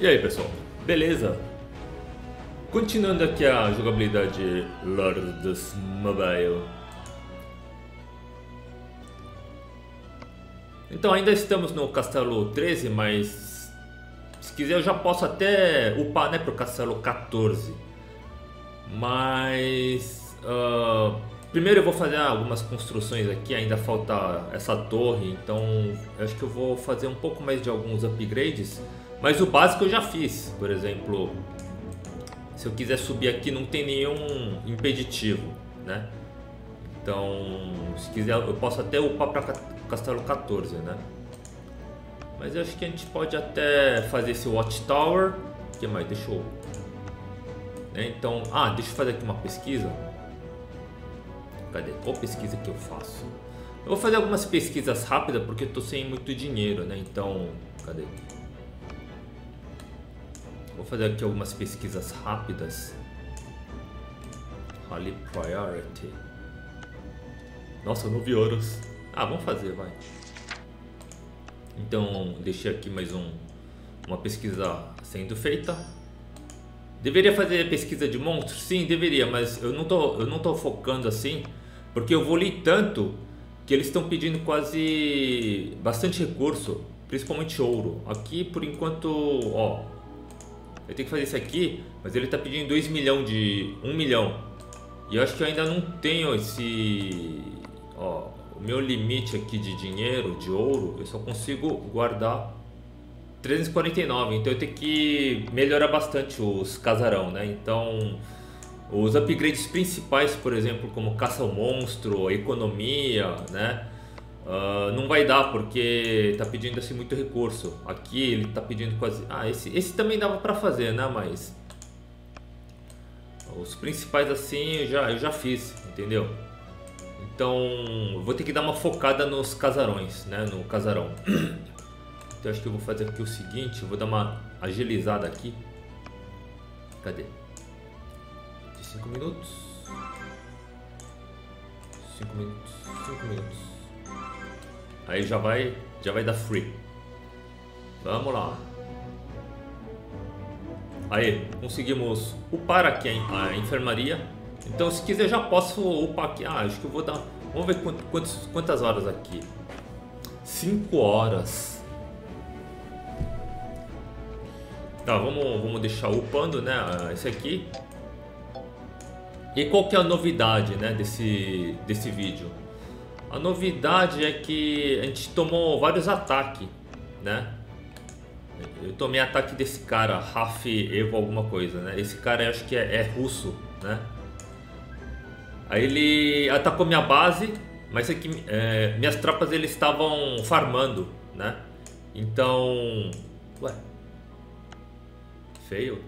E aí pessoal, beleza? Continuando aqui a jogabilidade Lords Mobile. Então ainda estamos no Castelo 13, mas se quiser eu já posso até upar né, para o Castelo 14. Mas uh, primeiro eu vou fazer algumas construções aqui, ainda falta essa torre, então acho que eu vou fazer um pouco mais de alguns upgrades. Mas o básico eu já fiz, por exemplo, se eu quiser subir aqui não tem nenhum impeditivo, né? Então, se quiser eu posso até upar para Castelo 14, né? Mas eu acho que a gente pode até fazer esse Watchtower. O que mais? Deixa eu... Né? Então, ah, deixa eu fazer aqui uma pesquisa. Cadê? Qual pesquisa que eu faço? Eu vou fazer algumas pesquisas rápidas porque eu tô sem muito dinheiro, né? Então, cadê? Vou fazer aqui algumas pesquisas rápidas. Rally Priority. Nossa, 9 horas. Ah, vamos fazer, vai. Então, deixei aqui mais um, uma pesquisa sendo feita. Deveria fazer pesquisa de monstros? Sim, deveria, mas eu não tô, eu não tô focando assim, porque eu vou ler tanto que eles estão pedindo quase bastante recurso, principalmente ouro. Aqui, por enquanto, ó, eu tenho que fazer isso aqui, mas ele está pedindo 2 milhões de 1 um milhão. E eu acho que eu ainda não tenho esse, ó, o meu limite aqui de dinheiro, de ouro, eu só consigo guardar 349, então eu tenho que melhorar bastante os casarão, né? Então, os upgrades principais, por exemplo, como caça ao monstro, economia, né? Uh, não vai dar porque tá pedindo assim muito recurso. Aqui ele tá pedindo quase. Ah, esse, esse também dava para fazer, né? Mas os principais assim eu já, eu já fiz, entendeu? Então vou ter que dar uma focada nos casarões, né? No casarão. Então acho que eu vou fazer aqui o seguinte, vou dar uma agilizada aqui. Cadê? De 5 minutos. 5 minutos. 5 minutos. Aí já vai, já vai dar free. Vamos lá. Aí, conseguimos upar aqui a, enfermaria. Então, se quiser, já posso upar aqui. Ah, acho que eu vou dar. Vamos ver quantos, quantas horas aqui. 5 horas. Tá, vamos, vamos deixar upando, né? Esse aqui. E qual que é a novidade, né? Desse, desse vídeo? A novidade é que a gente tomou vários ataques, né? Eu tomei ataque desse cara, Raf Evo alguma coisa, né? Esse cara eu acho que é, é russo, né? Aí ele atacou minha base, mas aqui é, minhas tropas eles estavam farmando, né? Então, ué, feio.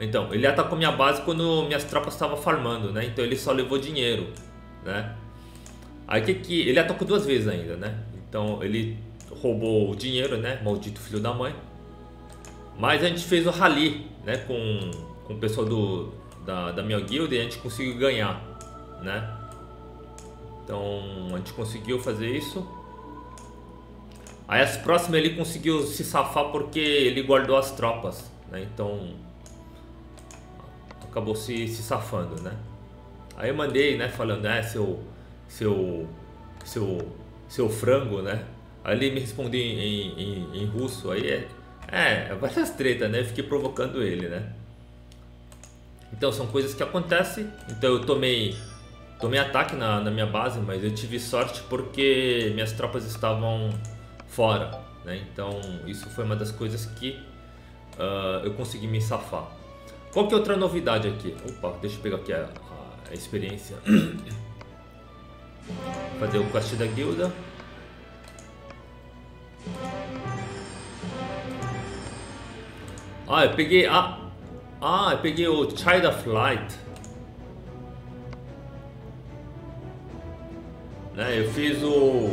Então, ele atacou minha base quando minhas tropas estavam farmando, né? Então ele só levou dinheiro, né? Aí que que ele atacou duas vezes ainda, né? Então ele roubou o dinheiro, né? Maldito filho da mãe. Mas a gente fez o rally, né? Com, com o pessoal do, da, da minha guilda e a gente conseguiu ganhar, né? Então a gente conseguiu fazer isso. Aí as próximas ele conseguiu se safar porque ele guardou as tropas, né? Então acabou se, se safando, né? Aí eu mandei, né? Falando, é, seu seu, seu, seu frango, né? Aí ele me respondeu em, em, em russo, aí é, é, várias tretas, né? fiquei provocando ele, né? Então são coisas que acontecem. Então eu tomei, tomei ataque na, na minha base, mas eu tive sorte porque minhas tropas estavam fora, né? Então isso foi uma das coisas que uh, eu consegui me safar. Qual que é outra novidade aqui? Opa, deixa eu pegar aqui a, a experiência. Fazer o quest da guilda. Ah, eu peguei. Ah, ah eu peguei o Child of Light. Né, eu fiz o.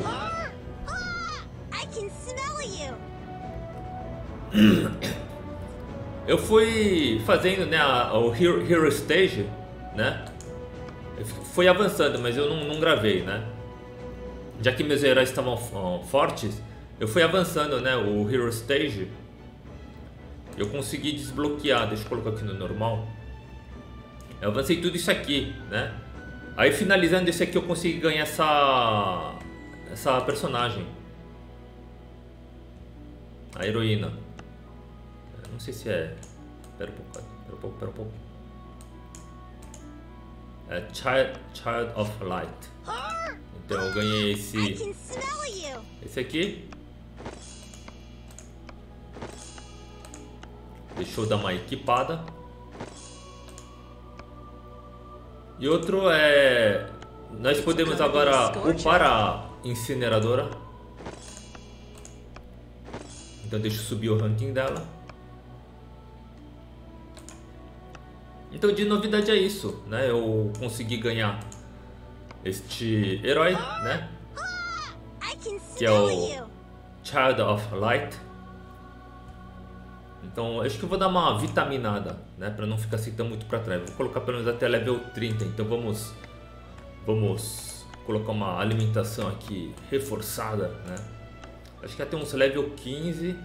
Eu fui fazendo né, o Hero, Hero Stage, né? Foi avançando, mas eu não, não, gravei, né? Já que meus heróis estavam fortes, eu fui avançando, né? O Hero Stage. eu consegui desbloquear. Deixa eu colocar aqui no normal. Eu avancei tudo isso aqui, né? Aí finalizando esse aqui eu consegui ganhar essa essa personagem. A heroína. Não sei se é. Pera um pouco, pera um pouco, pera um pouco. É Child, Child of Light. Então eu ganhei esse. Esse aqui. Deixa eu dar uma equipada. E outro é. Nós podemos agora upar a incineradora. Então deixa eu subir o ranking dela. Então de novidade é isso, né? Eu consegui ganhar este herói, né? Que é o Child of Light. Então acho que eu vou dar uma vitaminada, né? Para não ficar assim tão muito para trás. Vou colocar pelo menos até level 30. Então vamos, vamos colocar uma alimentação aqui reforçada, né? Acho que até uns level 15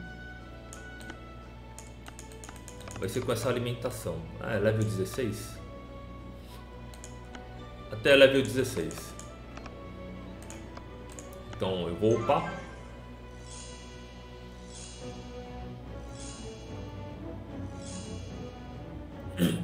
vai ser com essa alimentação. Ah, é level 16? Até level 16. Então eu vou upar.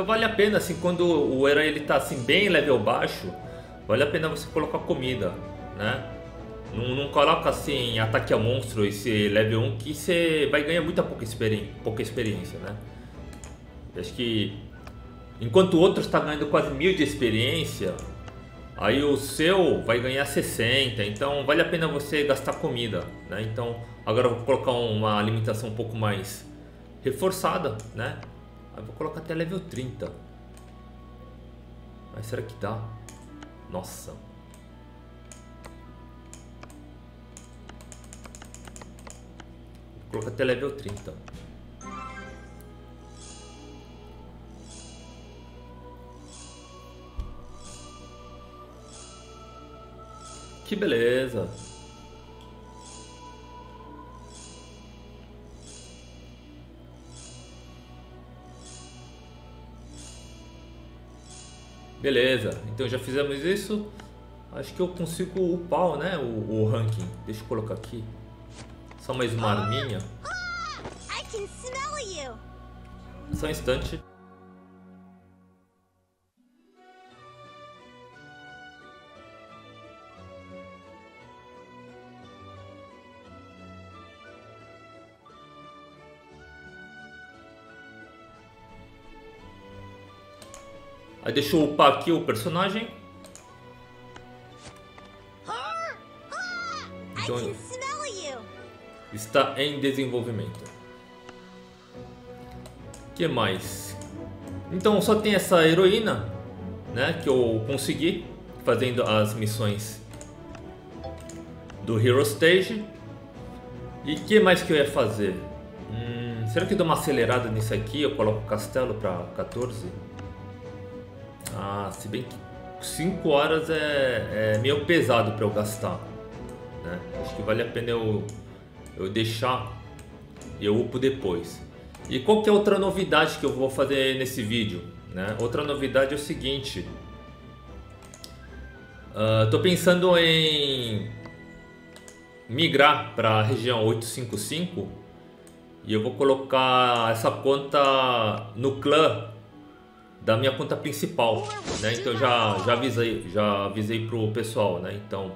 Então vale a pena, assim, quando o herói ele tá assim bem level baixo, vale a pena você colocar comida, né? Não, não coloca assim ataque a monstro esse level 1 que você vai ganhar muita pouca, experi pouca experiência, né? Acho que enquanto o outro está ganhando quase mil de experiência, aí o seu vai ganhar 60, então vale a pena você gastar comida, né? Então agora eu vou colocar uma alimentação um pouco mais reforçada, né? Eu vou colocar até level 30. Mas será que dá? Nossa. Vou colocar até level 30. Que beleza. Beleza, então já fizemos isso. Acho que eu consigo upar né, o, o ranking. Deixa eu colocar aqui. Só mais uma arminha. Só um instante. Deixa eu upar aqui o personagem. Então, está em desenvolvimento. O que mais? Então só tem essa heroína, né, que eu consegui fazendo as missões do Hero Stage. E o que mais que eu ia fazer? Hum, será que eu dou uma acelerada nisso aqui? Eu coloco o castelo para 14? Ah, se bem que 5 horas é, é, meio pesado para eu gastar. Né? Acho que vale a pena eu, eu deixar e eu upo depois. E qual que é outra novidade que eu vou fazer nesse vídeo? Né? Outra novidade é o seguinte. Estou uh, pensando em migrar para a região 855 e eu vou colocar essa conta no clã da minha conta principal, né? Então já já avisei, já avisei pro pessoal, né? Então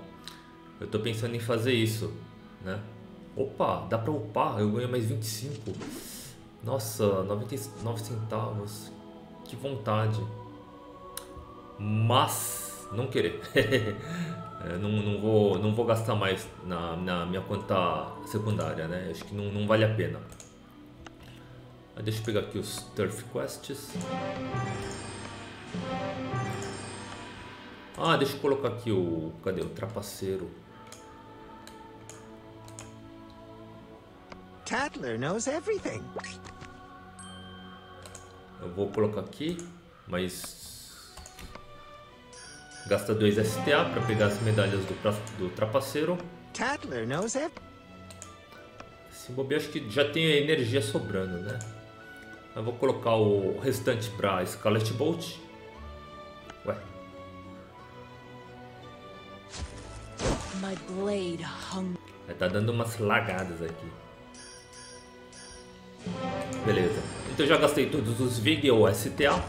eu tô pensando em fazer isso, né? Opa, dá para upar, eu ganho mais 25. Nossa, 99 centavos. Que vontade. Mas não querer. é, não, não, vou, não vou gastar mais na, na minha conta secundária, né? Acho que não, não vale a pena. Deixa eu pegar aqui os Turf Quests. Ah, deixa eu colocar aqui o... Cadê? O trapaceiro. Tadler knows everything. Eu vou colocar aqui, mas gasta 2 STA para pegar as medalhas do, do trapaceiro. Tatler knows it. Esse bobear acho que já tem energia sobrando, né? Eu vou colocar o restante para Scarlet Bolt. Ué. My blade hung... Tá dando umas lagadas aqui. Beleza. Então já gastei todos os VIG ou STA.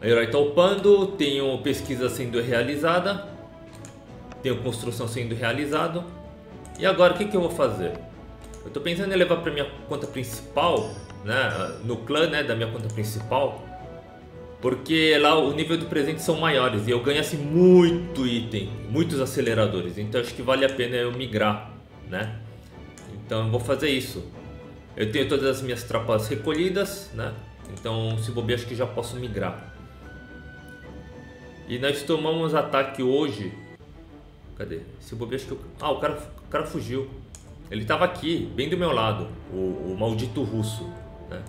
A herói tá upando, tenho pesquisa sendo realizada, tenho construção sendo realizado. E agora o que, que eu vou fazer? Eu tô pensando em levar para minha conta principal, né, no clã né, da minha conta principal, porque lá o nível do presente são maiores e eu ganho assim muito item, muitos aceleradores, então acho que vale a pena eu migrar, né? Então eu vou fazer isso. Eu tenho todas as minhas tropas recolhidas, né? Então se bobear acho que já posso migrar. E nós tomamos ataque hoje. Cadê? Se bobear acho que eu... Ah, o cara, o cara fugiu. Ele estava aqui, bem do meu lado, o, o maldito russo. Né?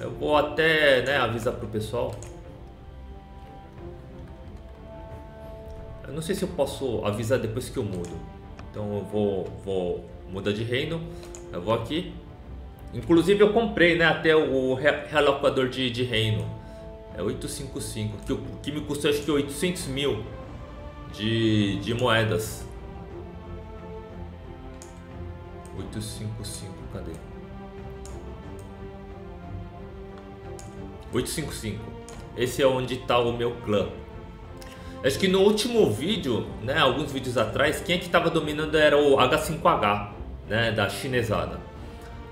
Eu vou até né, avisar pro pessoal. Eu não sei se eu posso avisar depois que eu mudo. Então eu vou, vou mudar de reino. Eu vou aqui. Inclusive eu comprei né, até o realocador de, de reino. É 855, que, que me custou acho que 800 mil de, de moedas. 855, cadê? 855. Esse é onde está o meu clã. Acho que no último vídeo, né, alguns vídeos atrás, quem é que estava dominando era o H5H, né, da chinesada.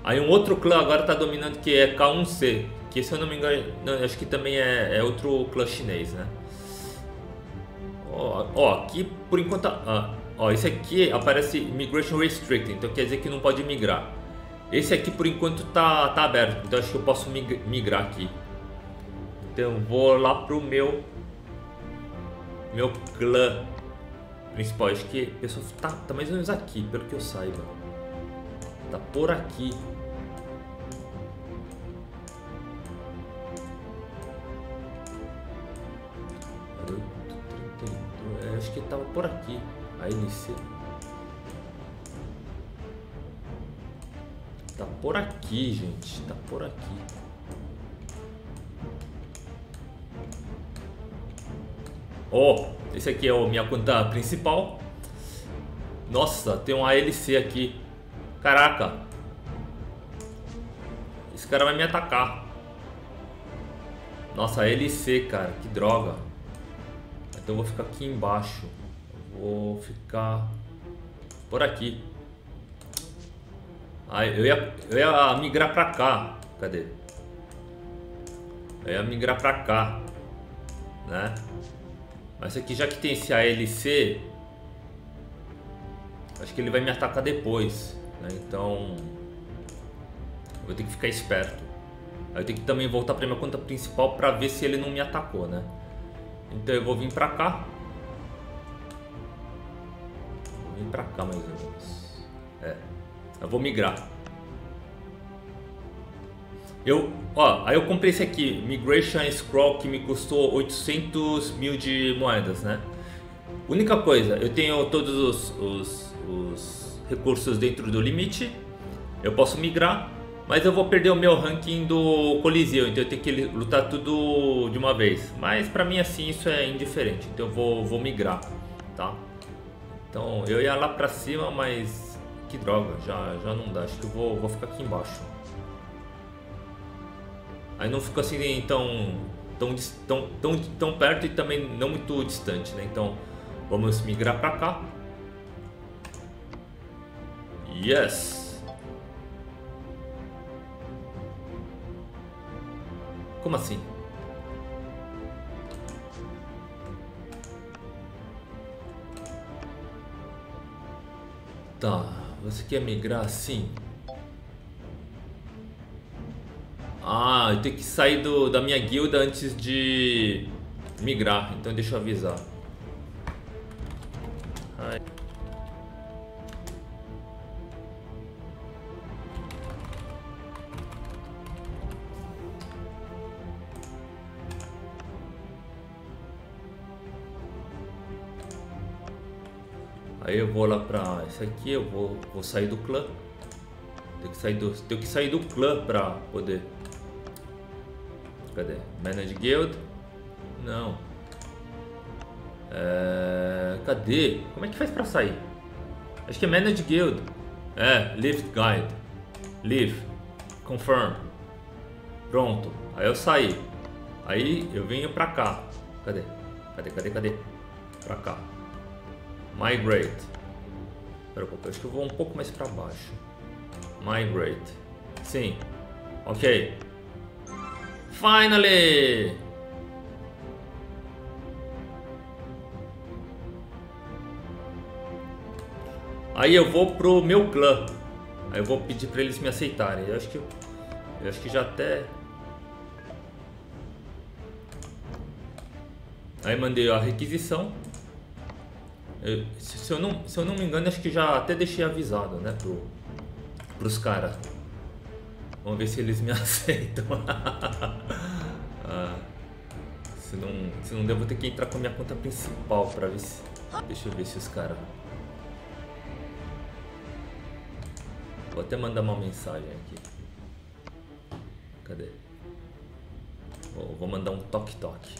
Aí um outro clã agora está dominando que é K1C, que se eu não me engano, não, acho que também é, é, outro clã chinês, né. Ó, ó aqui por enquanto, ah, ó, esse aqui aparece Migration Restricted, então quer dizer que não pode migrar. Esse aqui por enquanto tá, tá aberto, então acho que eu posso migrar aqui. Então vou lá pro meu meu clã principal. Acho que a pessoa tá, tá mais ou menos aqui, pelo que eu saiba. Tá por aqui. É, acho que tava por aqui. A. Tá por aqui, gente. Tá por aqui. Oh, esse aqui é a minha conta principal. Nossa, tem um ALC aqui. Caraca. Esse cara vai me atacar. Nossa, ALC, cara. Que droga. Então eu vou ficar aqui embaixo. Vou ficar por aqui. Ah, eu ia, eu ia migrar pra cá. Cadê? Eu ia migrar pra cá. Né? Mas aqui já que tem esse ALC, acho que ele vai me atacar depois. Né? Então eu vou ter que ficar esperto. Aí eu tenho que também voltar para minha conta principal para ver se ele não me atacou, né? Então eu vou vir para cá. Vir para cá mais ou menos. É. Eu vou migrar. Eu, ó, aí eu comprei esse aqui, Migration Scroll, que me custou 800 mil de moedas, né? Única coisa, eu tenho todos os, os, os recursos dentro do limite, eu posso migrar, mas eu vou perder o meu ranking do Coliseu, então eu tenho que lutar tudo de uma vez. Mas pra mim assim isso é indiferente, então eu vou, vou migrar, tá? Então eu ia lá pra cima, mas que droga, já, já não dá, acho que eu vou, vou ficar aqui embaixo. Aí não fica assim tão, tão, tão, tão, tão perto e também não muito distante, né? Então vamos migrar para cá. Yes! Como assim? Tá, você quer migrar assim? Ah, eu tenho que sair do, da minha guilda antes de migrar, então deixa eu avisar. Esse aqui, eu vou, vou sair do clã. Tenho que sair do, tenho que sair do clã pra poder. Cadê? Manage Guild? Não. É, cadê? Como é que faz pra sair? Acho que é Manage Guild. É, Lift Guide. Leave. Confirm. Pronto. Aí eu saí. Aí eu venho pra cá. Cadê? Cadê, cadê, cadê? Pra cá. Migrate. Pouco, acho que eu vou um pouco mais pra baixo. Migrate. Sim. Ok. Finally! Aí eu vou pro meu clã. Aí eu vou pedir para eles me aceitarem. Eu acho que eu acho que já até Aí mandei a requisição. Se, eu não, se eu não me engano, acho que já até deixei avisado, né, pro, pros caras. Vamos ver se eles me aceitam. ah, se não, se não der, vou ter que entrar com a minha conta principal pra ver se. Deixa eu ver se os caras. Vou até mandar uma mensagem aqui. Cadê? Vou, vou mandar um toque-toque.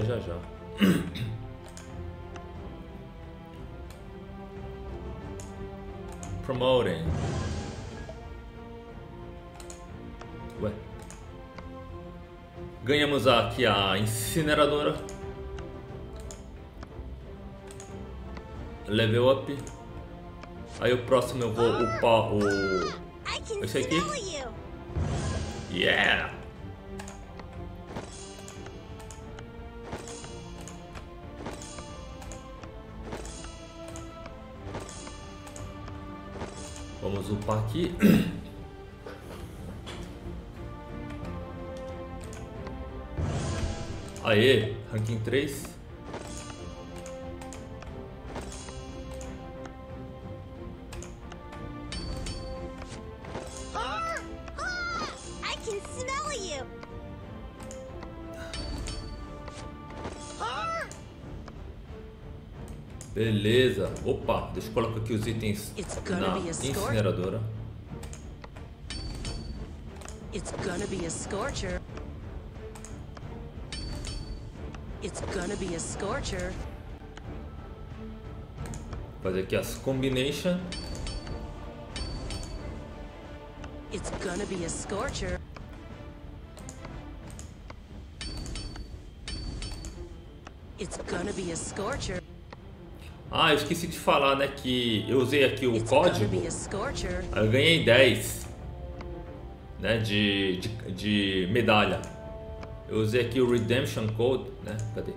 Já já. Promoting. Ué. Ganhamos aqui a incineradora. Level up. Aí o próximo eu vou upar o. Esse aqui. Yeah! Upar aqui. Aê, ranking 3. I can smell you. Beleza. Opa, deixa eu colocar aqui os itens It's gonna na be a score. incineradora. It's gonna be a scorcher. It's gonna be a scorcher. Fazer aqui as combination. It's gonna be a scorcher. It's gonna be a scorcher. Ah, eu esqueci de falar, né, que eu usei aqui o código. eu ganhei 10 né, de, de, de medalha. Eu usei aqui o Redemption Code, né? Cadê?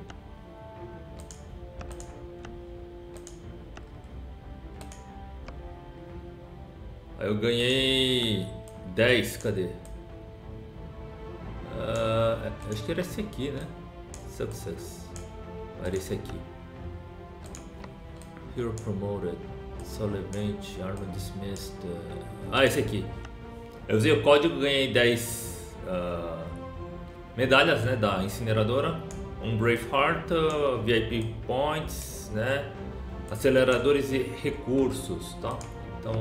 Aí eu ganhei 10, cadê? Ah, acho que era esse aqui, né? Success. Era esse aqui. Hero promoted. Solo event, armor dismissed. uh, Ah, esse aqui. Eu usei o código, ganhei 10 ah, medalhas, né, da incineradora. Um Braveheart, ah, VIP points, né, aceleradores e recursos, tá? Então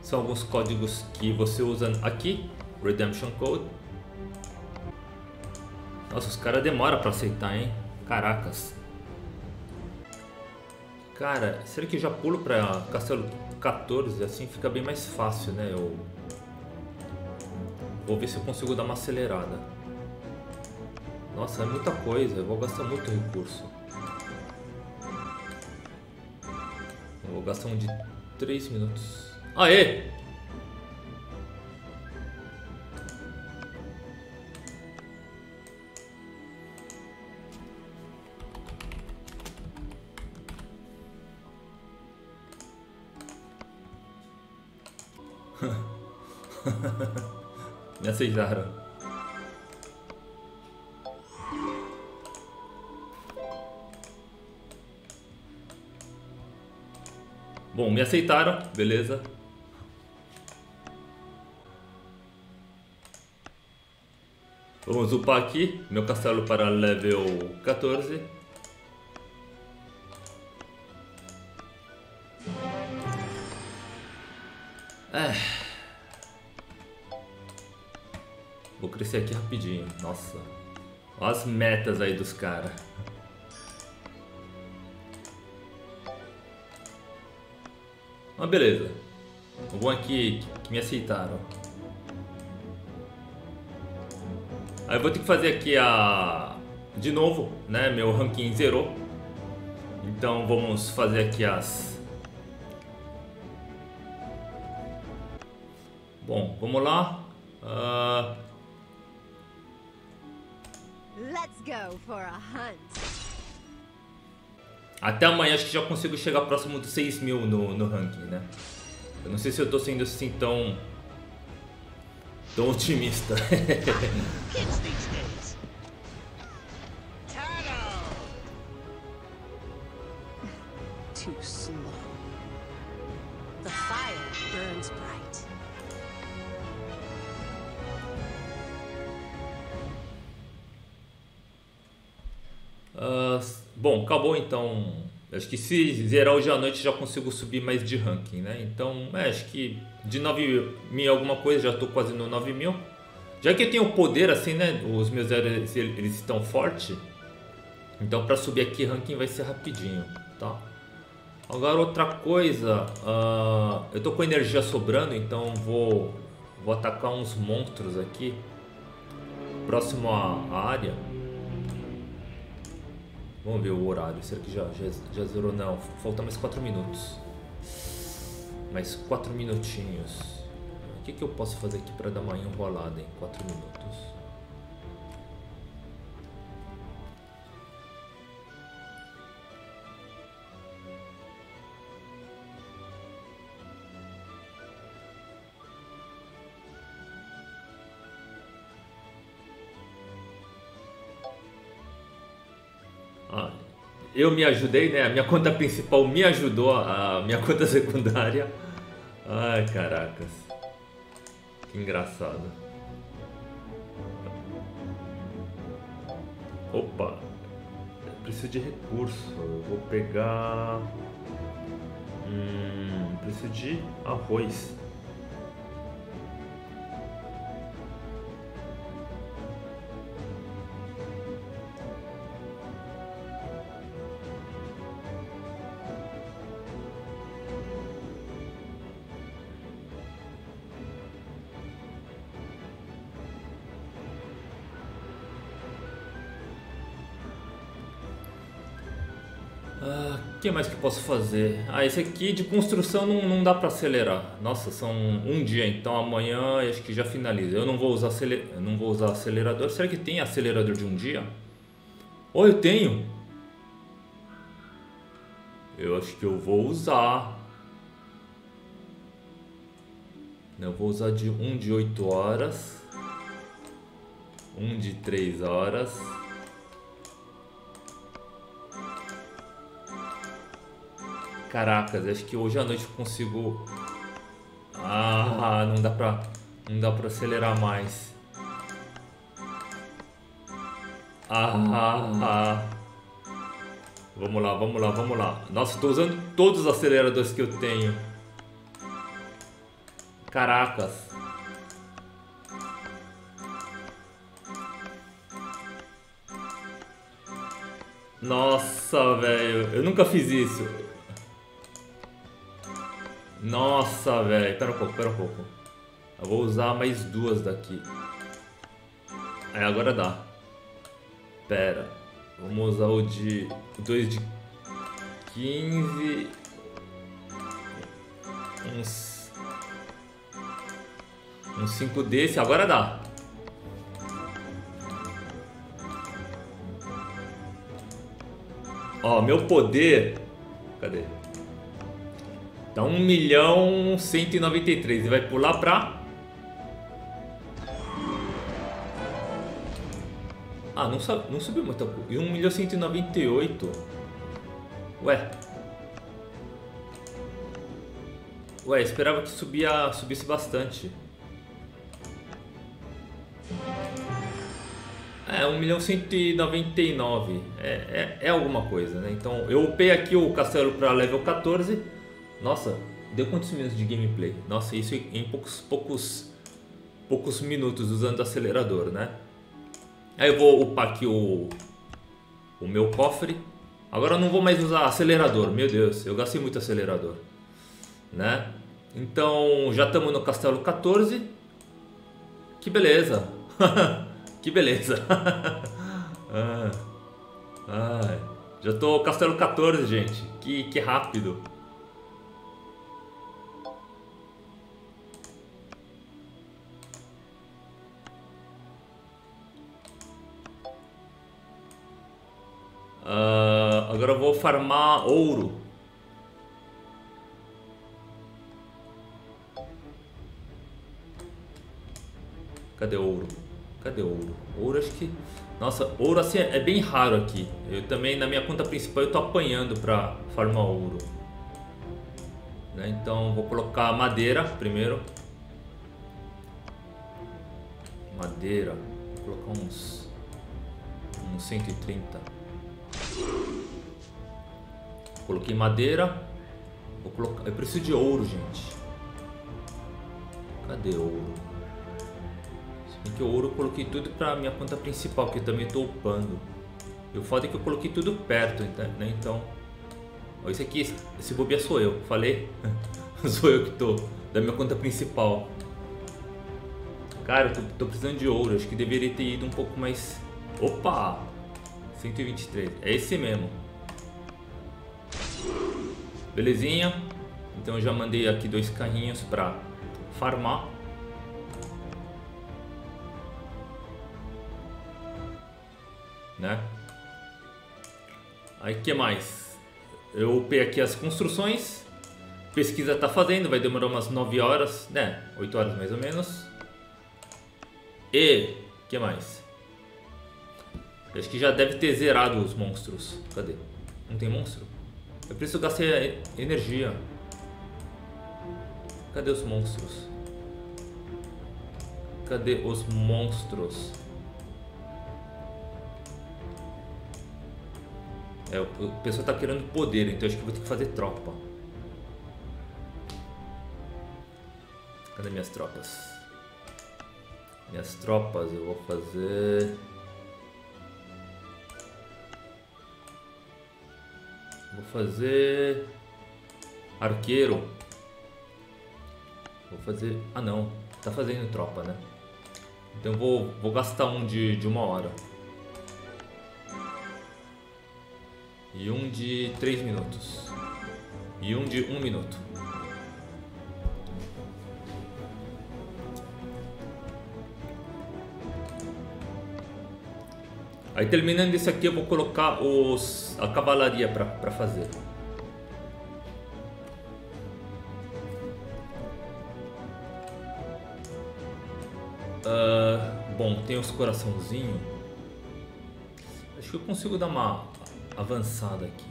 são alguns códigos que você usa aqui, Redemption Code. Nossa, os caras demoram pra aceitar, hein? Caracas. Cara, será que eu já pulo pra Castelo 14? Assim fica bem mais fácil, né? Eu vou ver se eu consigo dar uma acelerada. Nossa, é muita coisa, eu vou gastar muito recurso. Eu vou gastar um de 3 minutos. Aê! Me aceitaram. Bom, me aceitaram, beleza. Vamos upar aqui meu castelo para level 14. É. crescer aqui rapidinho. Nossa. Olha as metas aí dos caras. Mas beleza. O bom é que, me aceitaram. Aí eu vou ter que fazer aqui a... De novo, né? Meu ranking zerou. Então vamos fazer aqui as... Bom, vamos lá. Uh... Let's go for a hunt. Até amanhã acho que já consigo chegar próximo dos 6 mil no, no ranking, né? Eu não sei se eu tô sendo assim tão... Tão otimista. Ah, bom, acabou então. Acho que se zerar hoje à noite já consigo subir mais de ranking, né? Então, é, acho que de 9 mil alguma coisa, já tô quase no 9 mil. Já que eu tenho poder assim, né? Os meus zeros eles estão fortes. Então, para subir aqui, ranking vai ser rapidinho, tá? Agora, outra coisa. ah, eu tô com energia sobrando, então vou, vou atacar uns monstros aqui. Próximo à área. Vamos ver o horário. Será que já, já, já zerou? Não, falta mais 4 minutos. Mais 4 minutinhos. O que, que eu posso fazer aqui para dar uma enrolada em 4 minutos? Eu me ajudei, né? A minha conta principal me ajudou, a minha conta secundária. Ai, caracas. Que engraçado. Opa. Eu preciso de recurso. Eu vou pegar. Hum, preciso de arroz. Mais que posso fazer? Ah, esse aqui de construção não, não dá pra acelerar. Nossa, são um dia, então amanhã acho que já finaliza. Eu não vou usar, acele... eu não vou usar acelerador. Será que tem acelerador de um dia? Ou eu tenho? Eu acho que eu vou usar. Eu vou usar de um de 8 horas. Um de 3 horas. Caracas, acho que hoje à noite eu consigo. Ah, não dá pra. Não dá pra acelerar mais. Ah, ah. Vamos lá, vamos lá, vamos lá. Nossa, tô usando todos os aceleradores que eu tenho. Caracas. Nossa, velho. Eu nunca fiz isso. Nossa, velho. Pera um pouco, pera um pouco. Eu vou usar mais duas daqui. Aí agora dá. Pera. Vamos usar o de. Dois de 15. Uns. Uns 5 desse. Agora dá. Ó, meu poder. Cadê? Tá 1 milhão 193 e vai pular pra... Ah, não, sab... não subiu muita coisa. E 1 milhão 198. Ué. Ué, esperava que subia, subisse bastante. É, 1 milhão 199. É, é, é alguma coisa, né? Então, eu upei aqui o castelo para level 14. Nossa, deu quantos minutos de gameplay? Nossa, isso em poucos, poucos, poucos minutos usando o acelerador, né? Aí eu vou upar aqui o, o meu cofre. Agora eu não vou mais usar acelerador, meu Deus, eu gastei muito acelerador, né? Então já estamos no castelo 14. Que beleza! que beleza! ah, ah, já tô castelo 14, gente. Que, que rápido! Uh, agora eu vou farmar ouro. Cadê ouro? Cadê ouro? Ouro acho que... Nossa, ouro assim é bem raro aqui. Eu também na minha conta principal eu tô apanhando pra farmar ouro. Né? Então vou colocar madeira primeiro. Madeira. Vou colocar uns... Uns 130. Coloquei madeira. Colocar. Eu preciso de ouro, gente. Cadê ouro? Se bem que ouro eu coloquei tudo pra minha conta principal, que eu também tô upando. E o foda é que eu coloquei tudo perto, né? Então. Ó, esse aqui, esse bobia sou eu. Falei? sou eu que tô. Da minha conta principal. Cara, eu tô, tô precisando de ouro. Acho que deveria ter ido um pouco mais. Opa! 123. É esse mesmo. Belezinha. Então já mandei aqui dois carrinhos para farmar. Né? Aí que mais? Eu upei aqui as construções. Pesquisa tá fazendo, vai demorar umas 9 horas, né? 8 horas mais ou menos. E que mais? Acho que já deve ter zerado os monstros. Cadê? Não tem monstro? Eu preciso gastar energia. Cadê os monstros? Cadê os monstros? É, o pessoal tá querendo poder, então acho que vou ter que fazer tropa. Cadê minhas tropas? Minhas tropas eu vou fazer... Vou fazer arqueiro. Vou fazer... Ah não, tá fazendo tropa, né? Então vou, vou gastar um de, de uma hora. E um de três minutos. E um de um minuto. Aí terminando isso aqui eu vou colocar os, a cavalaria para fazer. Uh, bom, tem os coraçãozinhos. Acho que eu consigo dar uma avançada aqui.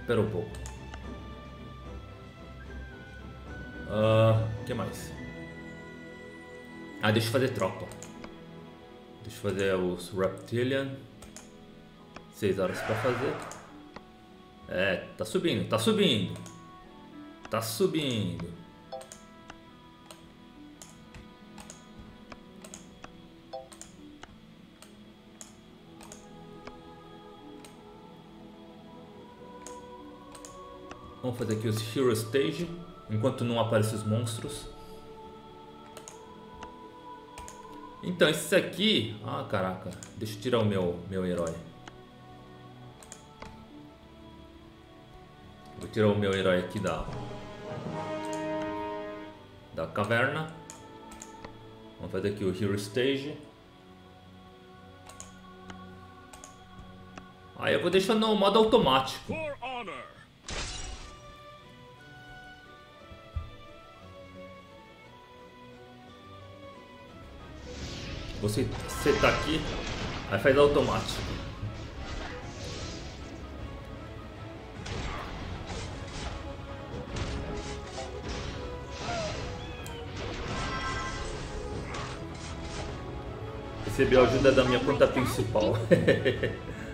Espera um pouco. O uh, que mais? Ah, deixa eu fazer tropa. Deixa eu fazer os Reptilian. 6 horas pra fazer. É, tá subindo, tá subindo. Tá subindo. Vamos fazer aqui os Hero Stage, enquanto não aparecem os monstros. Então, esse aqui... Ah, caraca. Deixa eu tirar o meu, meu herói. Vou tirar o meu herói aqui da... Da caverna. Vamos fazer aqui o Hero Stage. Aí eu vou deixar no modo automático. Você setar aqui, aí faz automático. Recebeu a ajuda da minha conta principal.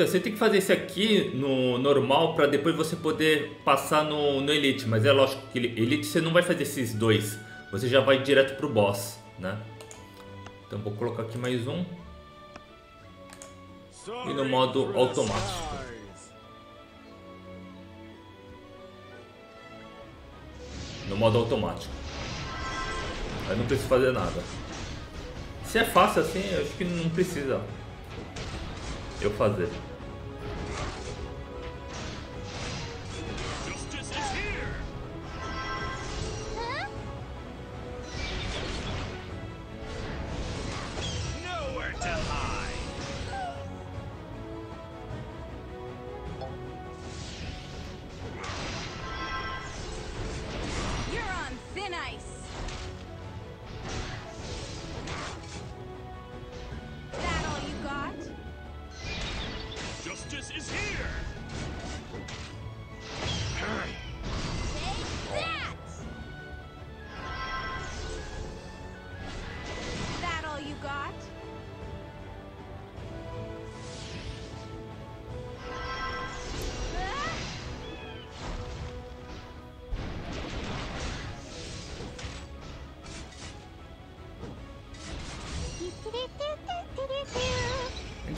Então você tem que fazer isso aqui no normal para depois você poder passar no, no Elite. Mas é lógico que Elite você não vai fazer esses dois. Você já vai direto pro boss, né? Então vou colocar aqui mais um. E no modo automático. No modo automático. Aí não preciso fazer nada. Se é fácil assim, eu acho que não precisa eu fazer.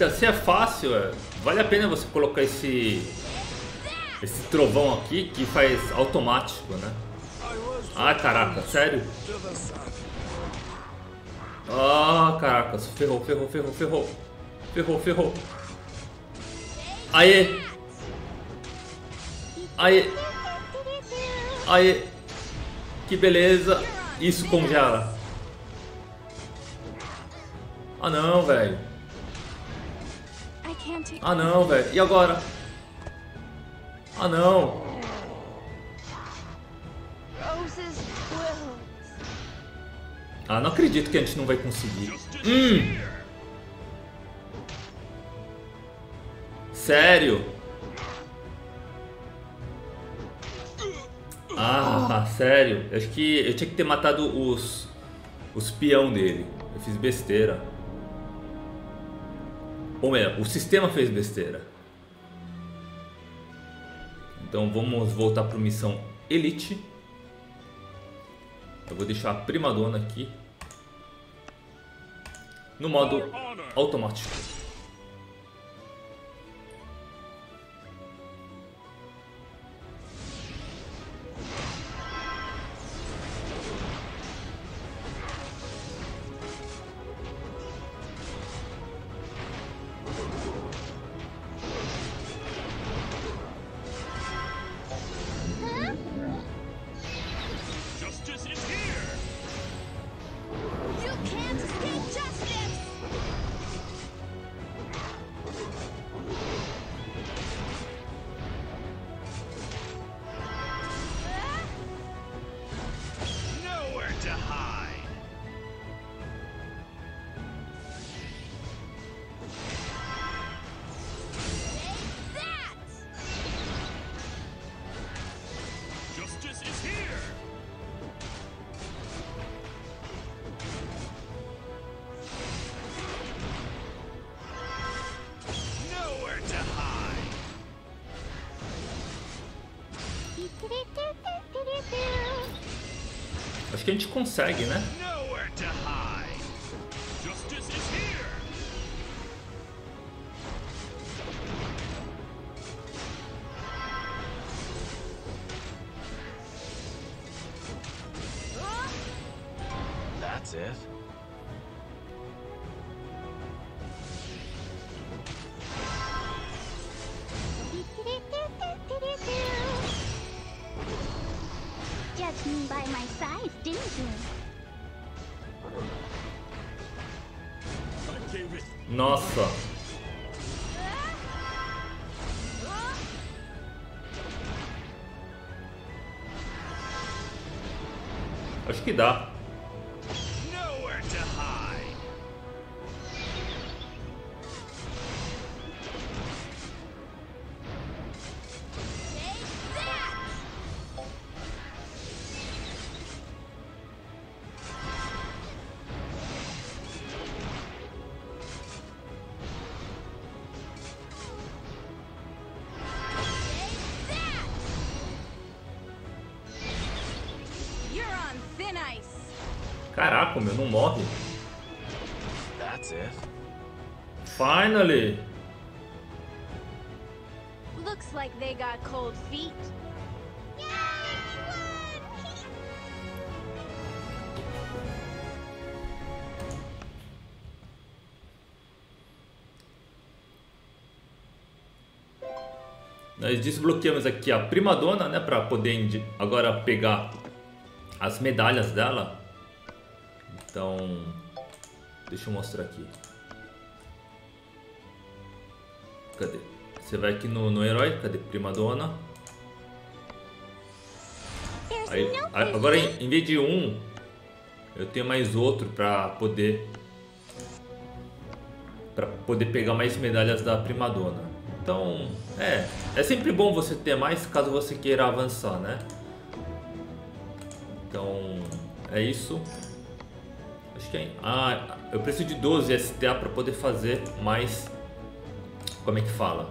Então, se é fácil, é, vale a pena você colocar esse esse trovão aqui que faz automático, né? Ah, caraca, sério? Ah, caraca, ferrou, ferrou, ferrou, ferrou. Ferrou, ferrou. Aê! Aê! Aê! Que beleza! Isso congela. Ah não, velho. Ah não, velho. E agora? Ah não. Ah, não acredito que a gente não vai conseguir. Hum. Sério? Ah, sério. Eu acho que eu tinha que ter matado os os peão dele. Eu fiz besteira. Ou melhor, o sistema fez besteira. Então vamos voltar para missão Elite. Eu vou deixar a primadona aqui no modo automático. Acho que a gente consegue, né? Que dá. Caraca, meu, não morre. That's it? Finally! Looks like they got cold feet. Nós desbloqueamos aqui a primadona, né, para poder agora pegar as medalhas dela. Então, deixa eu mostrar aqui. Cadê? Você vai aqui no, no herói, cadê primadona? There's Aí, agora em, em vez de um, eu tenho mais outro para poder para poder pegar mais medalhas da primadona. Então, é, é sempre bom você ter mais caso você queira avançar, né? Então, é isso. Ah, eu preciso de 12 STA para poder fazer mais como é que fala?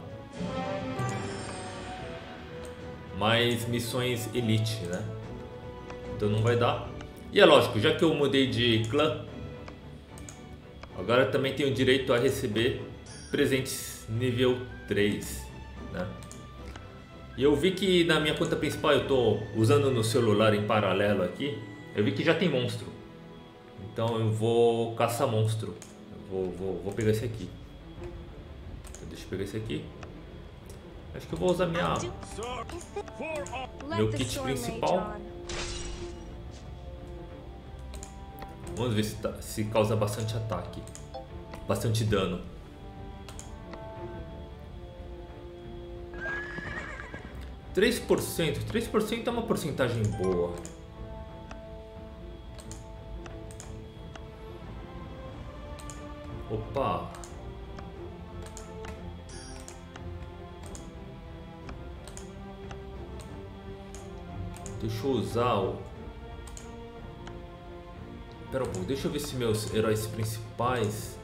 Mais missões elite, né? Então não vai dar. E é lógico, já que eu mudei de clã, agora também tenho direito a receber presentes nível 3, né? E eu vi que na minha conta principal eu tô usando no celular em paralelo aqui, eu vi que já tem monstro. Então eu vou caçar monstro. Eu vou, vou, vou pegar esse aqui. Deixa eu pegar esse aqui. Acho que eu vou usar minha. Meu kit principal. Vamos ver se, tá- se causa bastante ataque. Bastante dano. Três por cento. Três por cento é uma porcentagem boa. Opa! Deixa eu usar o. Pera um pouco, deixa eu ver se meus heróis principais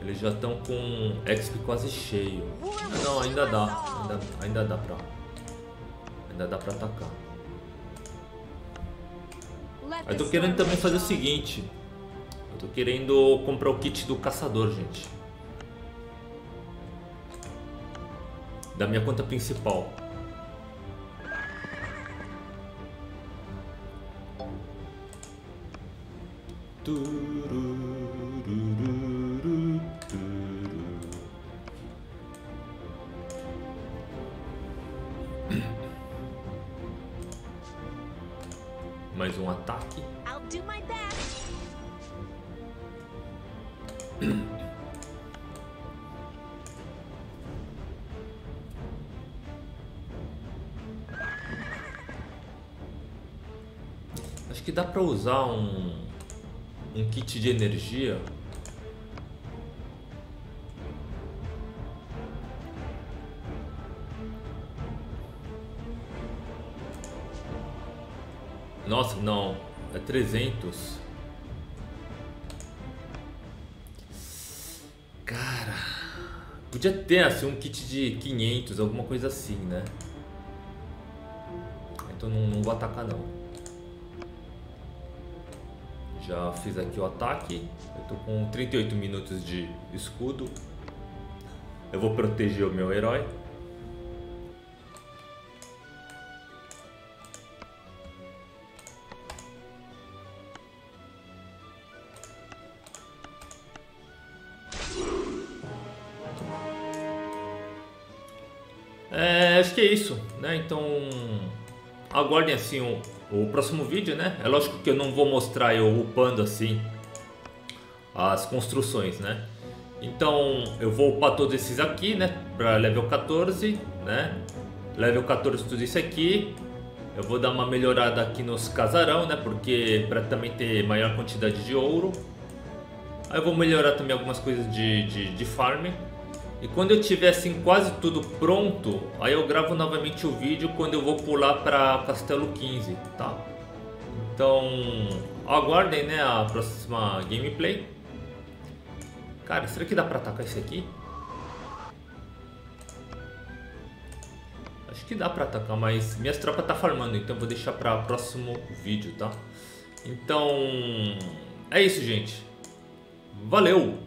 eles já estão com XP quase cheio. Não, ainda dá. Ainda, ainda dá pra. Ainda dá pra atacar. Eu tô querendo também fazer o seguinte. Eu tô querendo comprar o kit do caçador, gente. Da minha conta principal. Turururu, pra usar um, um kit de energia. Nossa, não. É 300. Cara, podia ter assim um kit de 500, alguma coisa assim, né? Então não, não vou atacar não. Já fiz aqui o ataque. Eu tô com 38 minutos de escudo. Eu vou proteger o meu herói. É, acho que é isso, né? Então aguardem assim o, o próximo vídeo, né? É lógico que eu não vou mostrar eu upando assim as construções, né? Então eu vou upar todos esses aqui, né? Para level 14, né? Level 14 tudo isso aqui. Eu vou dar uma melhorada aqui nos casarão, né? Porque para também ter maior quantidade de ouro. Aí eu vou melhorar também algumas coisas de, de, de farm. E quando eu tiver assim quase tudo pronto, aí eu gravo novamente o vídeo quando eu vou pular para Castelo 15, tá? Então, aguardem, né, a próxima gameplay. Cara, será que dá pra atacar esse aqui? Acho que dá pra atacar, mas minhas tropas tá farmando, então vou deixar para próximo vídeo, tá? Então, é isso, gente. Valeu!